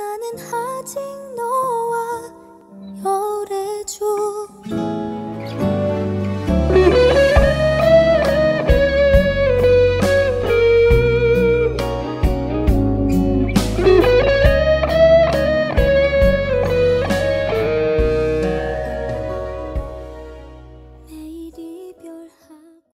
나는 아직 너와 열애 중